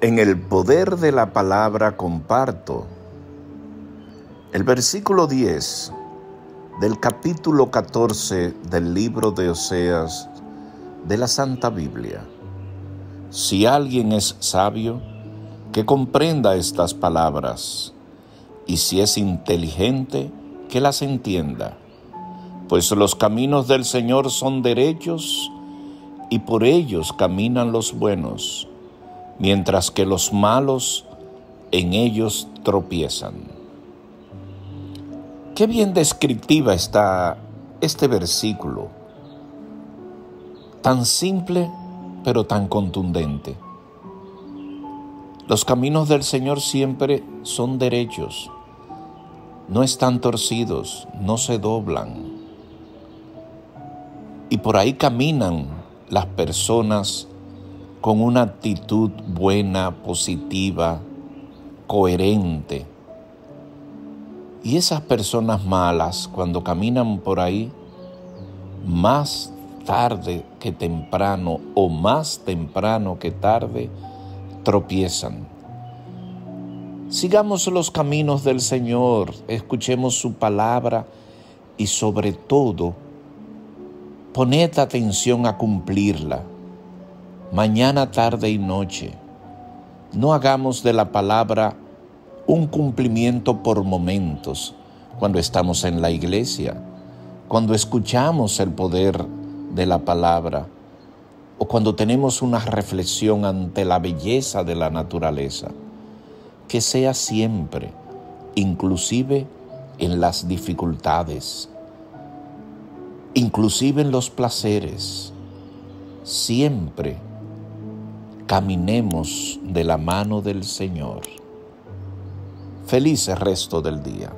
En el poder de la palabra comparto. El versículo 10 del capítulo 14 del libro de Oseas de la Santa Biblia. Si alguien es sabio, que comprenda estas palabras, y si es inteligente, que las entienda, pues los caminos del Señor son derechos, y por ellos caminan los buenos mientras que los malos en ellos tropiezan. Qué bien descriptiva está este versículo, tan simple pero tan contundente. Los caminos del Señor siempre son derechos, no están torcidos, no se doblan. Y por ahí caminan las personas con una actitud buena, positiva, coherente. Y esas personas malas, cuando caminan por ahí, más tarde que temprano o más temprano que tarde, tropiezan. Sigamos los caminos del Señor, escuchemos su palabra y sobre todo, poned atención a cumplirla mañana, tarde y noche. No hagamos de la palabra un cumplimiento por momentos, cuando estamos en la iglesia, cuando escuchamos el poder de la palabra o cuando tenemos una reflexión ante la belleza de la naturaleza. Que sea siempre, inclusive en las dificultades, inclusive en los placeres, siempre caminemos de la mano del Señor. Feliz resto del día.